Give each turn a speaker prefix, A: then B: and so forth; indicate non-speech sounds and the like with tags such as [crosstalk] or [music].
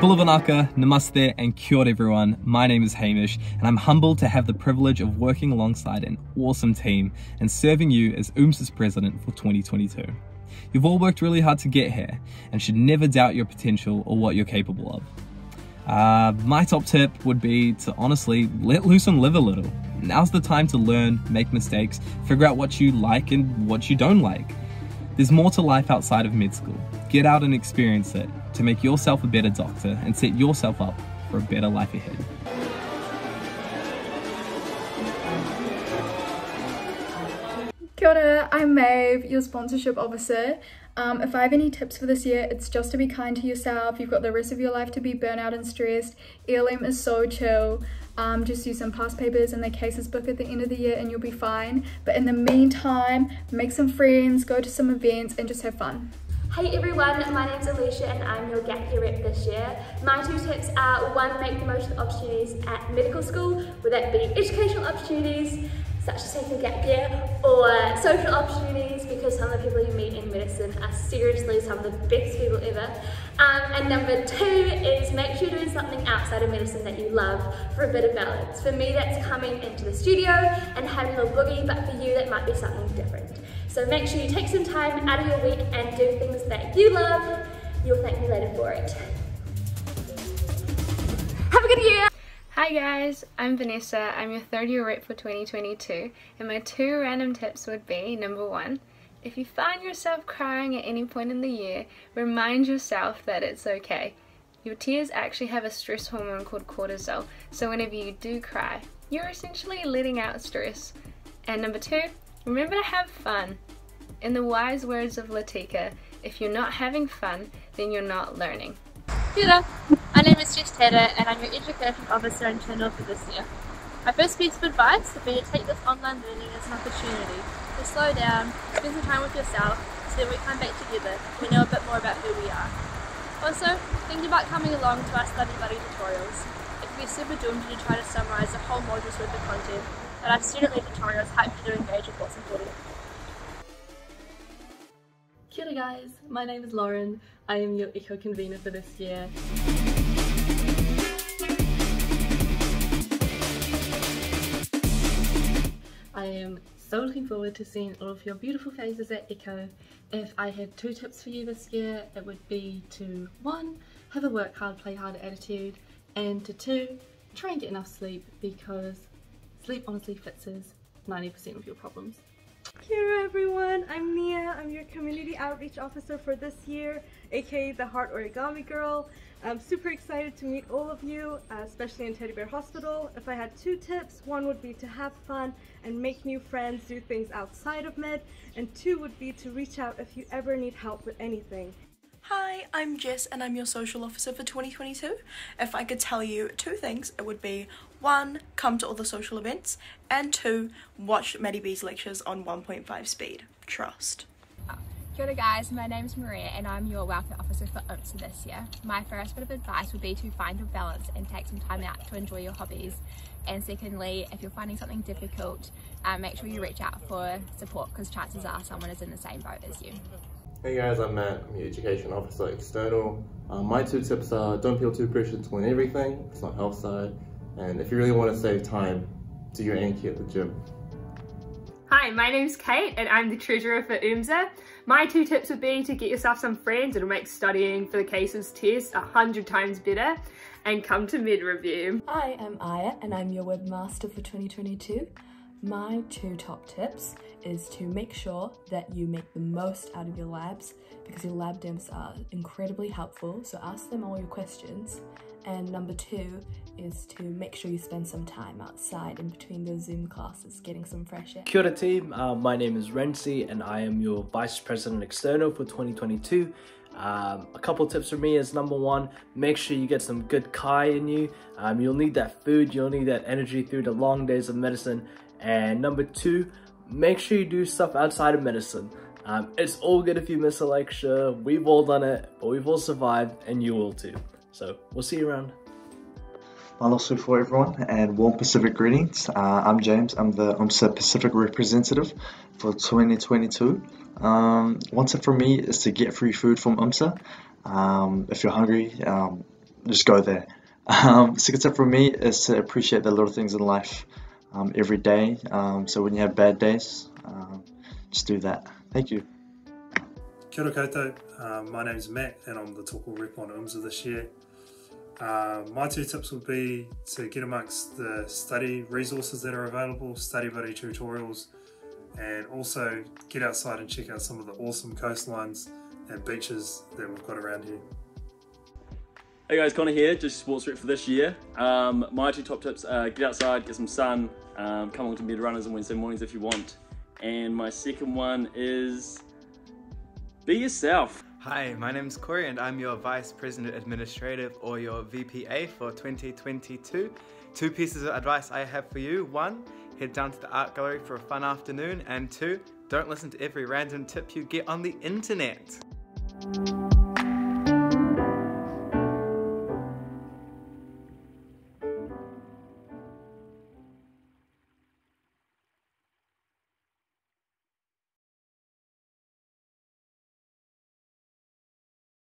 A: Bula vinaka, Namaste, and Kia ora everyone. My name is Hamish, and I'm humbled to have the privilege of working alongside an awesome team and serving you as OUMSA's president for 2022. You've all worked really hard to get here and should never doubt your potential or what you're capable of. Uh, my top tip would be to honestly let loose and live a little. Now's the time to learn, make mistakes, figure out what you like and what you don't like. There's more to life outside of med school. Get out and experience it to make yourself a better doctor and set yourself up for a better life ahead.
B: Kia ora, I'm Maeve, your sponsorship officer. Um, if I have any tips for this year, it's just to be kind to yourself. You've got the rest of your life to be burnout and stressed. ELM is so chill. Um, just use some past papers and the cases book at the end of the year and you'll be fine. But in the meantime, make some friends, go to some events and just have fun.
C: Hey everyone, my name's Alicia and I'm your gap year rep this year. My two tips are one, make the most of opportunities at medical school, whether that be educational opportunities, such as taking a gap year, or social opportunities because some of the people you meet in medicine are seriously some of the best people ever. Um, and number two is make sure you're doing something outside of medicine that you love for a bit of balance. For me that's coming into the studio and having a boogie, but for you that might be something different. So make sure you take some time out of your week and do things that you love. You'll thank me later for it. Have a good year!
D: Hi guys, I'm Vanessa. I'm your third year rep for 2022 and my two random tips would be number one, if you find yourself crying at any point in the year, remind yourself that it's okay. Your tears actually have a stress hormone called cortisol, so whenever you do cry, you're essentially letting out stress. And number two, remember to have fun. In the wise words of Latika, if you're not having fun, then you're not learning.
E: Kia my name is Jess Tatter and I'm your Education Officer Internal for this year. My first piece of advice would be to take this online learning as an opportunity to slow down, spend some time with yourself so that we come back together we know a bit more about who we are. Also, think about coming along to our study buddy tutorials. It can be super daunting to try to summarise a whole module's worth of content, but our student-led tutorials help you to engage with what's important.
F: Kia ora guys, my name is Lauren. I am your Eco Convener for this year. I am so looking forward to seeing all of your beautiful faces at Eco. If I had two tips for you this year, it would be to one, have a work hard, play hard attitude, and to two, try and get enough sleep because sleep honestly fixes 90% of your problems.
G: Kia everyone, I'm Nia. I'm your Community Outreach Officer for this year, aka the Heart Origami Girl. I'm super excited to meet all of you, uh, especially in Teddy Bear Hospital. If I had two tips, one would be to have fun and make new friends, do things outside of med, and two would be to reach out if you ever need help with anything.
H: Hi, I'm Jess and I'm your social officer for 2022. If I could tell you two things, it would be one, come to all the social events, and two, watch Maddie B's lectures on 1.5 speed. Trust.
I: Kia ora guys, my name is Maria and I'm your welfare officer for OUMSA this year. My first bit of advice would be to find your balance and take some time out to enjoy your hobbies. And secondly, if you're finding something difficult, um, make sure you reach out for support because chances are someone is in the same boat as you.
J: Hey guys, I'm Matt. I'm your Education Officer External. Um, my two tips are don't feel too pressured to win everything. It's not Health Sci. And if you really want to save time, do your Anki at the gym.
K: Hi, my name's Kate and I'm the treasurer for OUMSA. My two tips would be to get yourself some friends. It'll make studying for the cases test a hundred times better and come to Med Revue.
L: Hi, I am Aya and I'm your webmaster for 2022. My two top tips is to make sure that you make the most out of your labs because your lab demps are incredibly helpful, so ask them all your questions. And number two is to make sure you spend some time outside in between those Zoom classes getting some fresh air.
M: Kia ora team, uh, my name is Renzi and I am your Vice President External for 2022. Um, a couple tips for me is number one, make sure you get some good kai in you. Um, you'll need that food, you'll need that energy through the long days of medicine. And number two, make sure you do stuff outside of medicine. Um, it's all good if you miss a lecture, we've all done it, but we've all survived and you will too. So we'll see you around.
N: Aloha for everyone and warm Pacific greetings. Uh, I'm James, I'm the OUMSA Pacific representative for 2022. Um, one tip for me is to get free food from OUMSA. Um, if you're hungry, um, just go there. [laughs] Um, second tip from me is to appreciate the little things in life um, every day. Um, so when you have bad days, um, just do that. Thank you.
O: Kia ora um, my name is Matt and I'm the Toko rep on OUMSA this year. Uh, my two tips would be to get amongst the study resources that are available, study buddy tutorials, and also get outside and check out some of the awesome coastlines and beaches that we've got around here.
P: Hey guys, Connor here, just sports rep for this year. Um, my two top tips are get outside, get some sun, um, come along to Mid Runners on Wednesday mornings if you want. And my second one is be yourself.
Q: Hi, my name is Corey and I'm your Vice President Administrative or your VPA for 2022. Two pieces of advice I have for you. One, head down to the art gallery for a fun afternoon. And two, don't listen to every random tip you get on the internet.